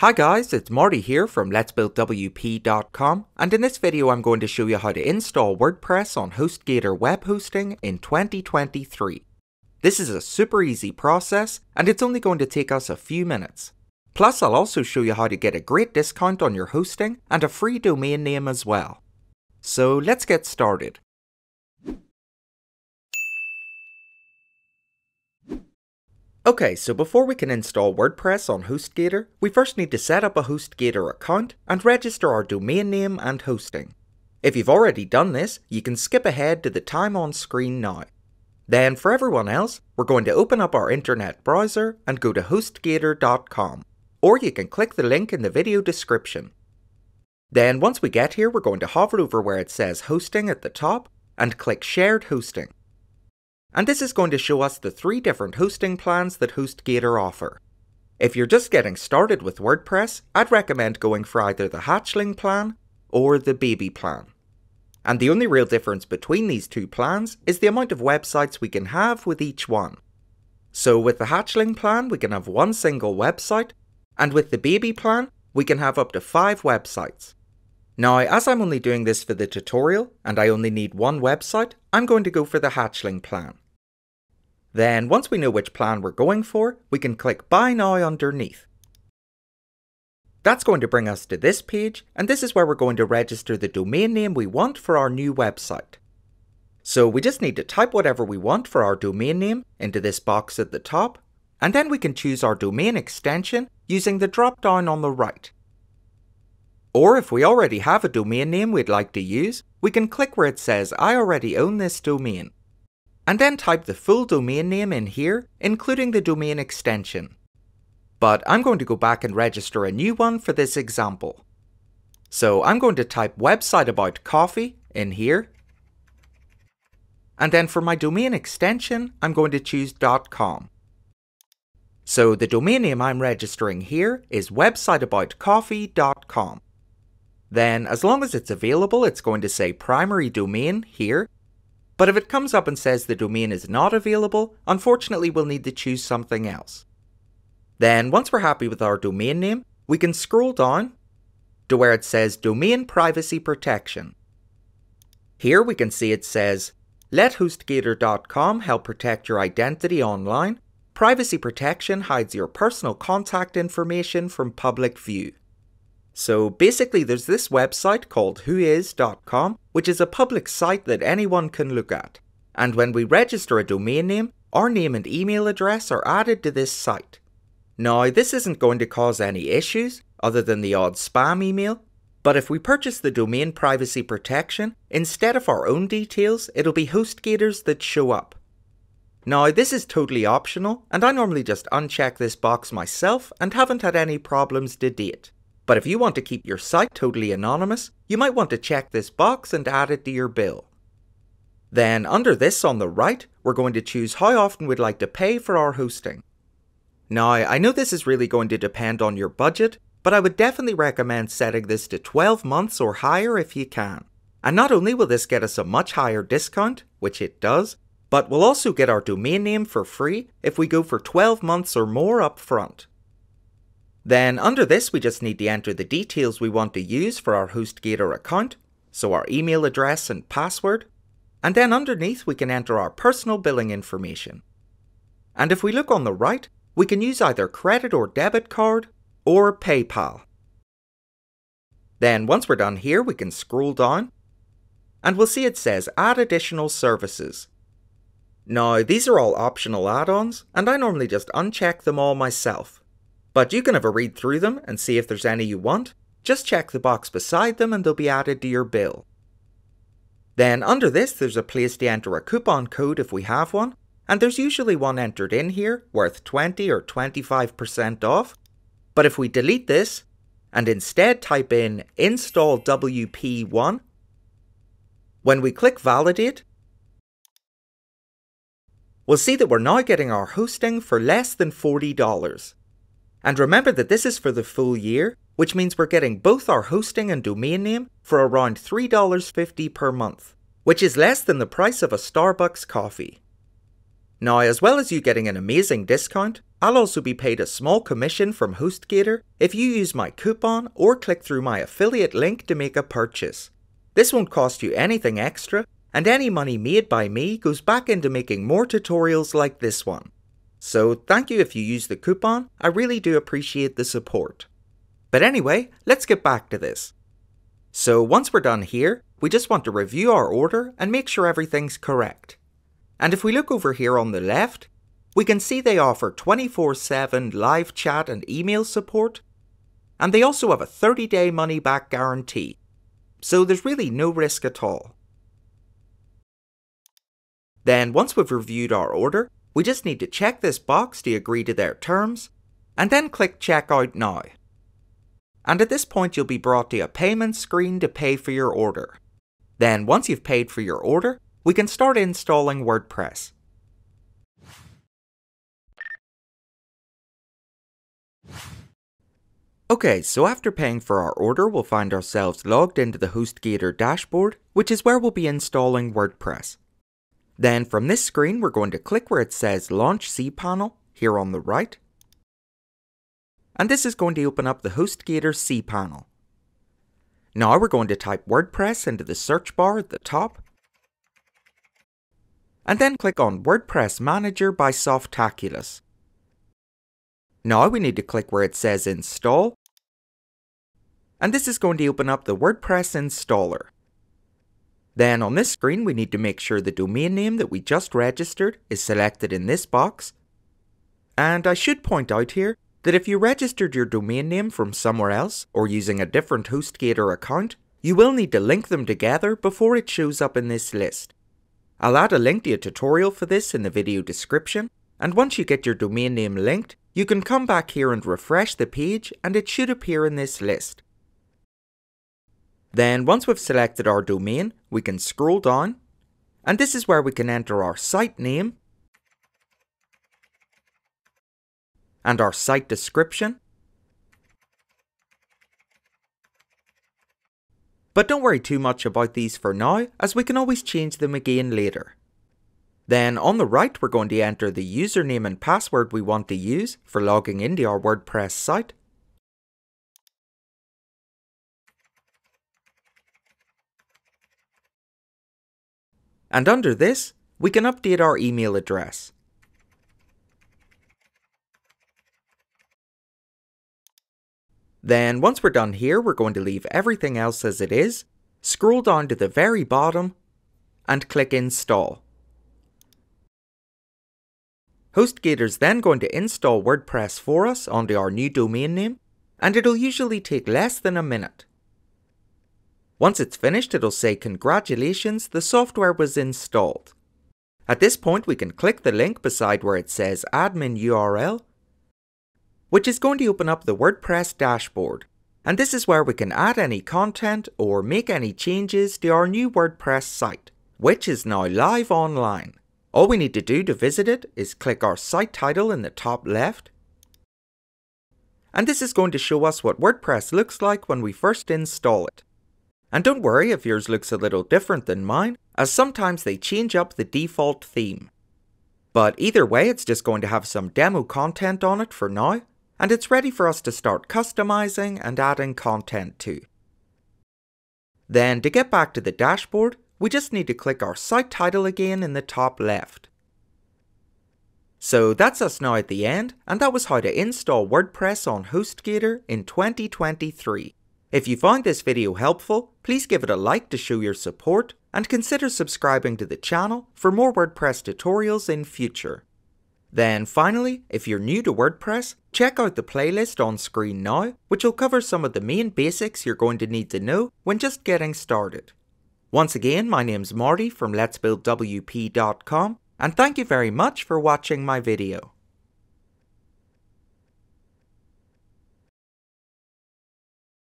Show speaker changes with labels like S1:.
S1: Hi guys, it's Marty here from letsbuildwp.com and in this video I'm going to show you how to install WordPress on HostGator web hosting in 2023. This is a super easy process and it's only going to take us a few minutes. Plus I'll also show you how to get a great discount on your hosting and a free domain name as well. So let's get started. Okay, so before we can install WordPress on HostGator, we first need to set up a HostGator account and register our domain name and hosting. If you've already done this, you can skip ahead to the time on screen now. Then for everyone else, we're going to open up our internet browser and go to hostgator.com, or you can click the link in the video description. Then once we get here, we're going to hover over where it says hosting at the top and click shared hosting and this is going to show us the three different hosting plans that HostGator offer. If you're just getting started with WordPress, I'd recommend going for either the Hatchling plan or the Baby plan. And the only real difference between these two plans is the amount of websites we can have with each one. So with the Hatchling plan, we can have one single website, and with the Baby plan, we can have up to five websites. Now, as I'm only doing this for the tutorial, and I only need one website, I'm going to go for the Hatchling plan. Then, once we know which plan we're going for, we can click Buy Now underneath. That's going to bring us to this page, and this is where we're going to register the domain name we want for our new website. So we just need to type whatever we want for our domain name into this box at the top, and then we can choose our domain extension using the drop down on the right. Or if we already have a domain name we'd like to use, we can click where it says I already own this domain and then type the full domain name in here, including the domain extension. But I'm going to go back and register a new one for this example. So I'm going to type website about coffee in here. And then for my domain extension, I'm going to choose .com. So the domain name I'm registering here is websiteaboutcoffee.com. Then, as long as it's available, it's going to say primary domain here, but if it comes up and says the domain is not available, unfortunately we'll need to choose something else. Then, once we're happy with our domain name, we can scroll down to where it says Domain Privacy Protection. Here we can see it says, Let HostGator.com help protect your identity online. Privacy protection hides your personal contact information from public view. So basically, there's this website called whois.com, which is a public site that anyone can look at. And when we register a domain name, our name and email address are added to this site. Now, this isn't going to cause any issues, other than the odd spam email, but if we purchase the domain privacy protection, instead of our own details, it'll be HostGator's that show up. Now, this is totally optional, and I normally just uncheck this box myself and haven't had any problems to date. But if you want to keep your site totally anonymous, you might want to check this box and add it to your bill. Then under this on the right, we're going to choose how often we'd like to pay for our hosting. Now, I know this is really going to depend on your budget, but I would definitely recommend setting this to 12 months or higher if you can. And not only will this get us a much higher discount, which it does, but we'll also get our domain name for free if we go for 12 months or more up front. Then under this we just need to enter the details we want to use for our HostGator account, so our email address and password, and then underneath we can enter our personal billing information. And if we look on the right, we can use either credit or debit card or PayPal. Then once we're done here we can scroll down and we'll see it says add additional services. Now these are all optional add-ons and I normally just uncheck them all myself. But you can have a read through them and see if there's any you want. Just check the box beside them and they'll be added to your bill. Then under this there's a place to enter a coupon code if we have one, and there's usually one entered in here worth 20 or 25% off. But if we delete this and instead type in install WP1, when we click validate, we'll see that we're now getting our hosting for less than $40. And remember that this is for the full year, which means we're getting both our hosting and domain name for around $3.50 per month, which is less than the price of a Starbucks coffee. Now, as well as you getting an amazing discount, I'll also be paid a small commission from HostGator if you use my coupon or click through my affiliate link to make a purchase. This won't cost you anything extra, and any money made by me goes back into making more tutorials like this one. So thank you if you use the coupon, I really do appreciate the support. But anyway, let's get back to this. So once we're done here, we just want to review our order and make sure everything's correct. And if we look over here on the left, we can see they offer 24 7 live chat and email support, and they also have a 30 day money back guarantee, so there's really no risk at all. Then, once we've reviewed our order, we just need to check this box to agree to their terms, and then click Checkout Now. And at this point, you'll be brought to a payment screen to pay for your order. Then, once you've paid for your order, we can start installing WordPress. Okay, so after paying for our order, we'll find ourselves logged into the HostGator dashboard, which is where we'll be installing WordPress. Then from this screen, we're going to click where it says Launch cPanel here on the right. And this is going to open up the HostGator cPanel. Now we're going to type WordPress into the search bar at the top. And then click on WordPress Manager by Softaculous. Now we need to click where it says install. And this is going to open up the WordPress installer. Then on this screen we need to make sure the domain name that we just registered is selected in this box. And I should point out here that if you registered your domain name from somewhere else or using a different HostGator account, you will need to link them together before it shows up in this list. I'll add a link to a tutorial for this in the video description, and once you get your domain name linked, you can come back here and refresh the page and it should appear in this list. Then once we've selected our domain, we can scroll down and this is where we can enter our site name and our site description. But don't worry too much about these for now as we can always change them again later. Then on the right, we're going to enter the username and password we want to use for logging into our WordPress site. And under this, we can update our email address. Then once we're done here, we're going to leave everything else as it is, scroll down to the very bottom, and click install. HostGator's then going to install WordPress for us onto our new domain name, and it'll usually take less than a minute. Once it's finished, it'll say congratulations, the software was installed. At this point, we can click the link beside where it says admin URL, which is going to open up the WordPress dashboard. And this is where we can add any content or make any changes to our new WordPress site, which is now live online. All we need to do to visit it is click our site title in the top left. And this is going to show us what WordPress looks like when we first install it. And don't worry if yours looks a little different than mine, as sometimes they change up the default theme. But either way, it's just going to have some demo content on it for now, and it's ready for us to start customizing and adding content to. Then to get back to the dashboard, we just need to click our site title again in the top left. So that's us now at the end, and that was how to install WordPress on HostGator in 2023. If you found this video helpful, please give it a like to show your support, and consider subscribing to the channel for more WordPress tutorials in future. Then finally, if you're new to WordPress, check out the playlist on screen now, which will cover some of the main basics you're going to need to know when just getting started. Once again, my name's Marty from letsbuildwp.com, and thank you very much for watching my video.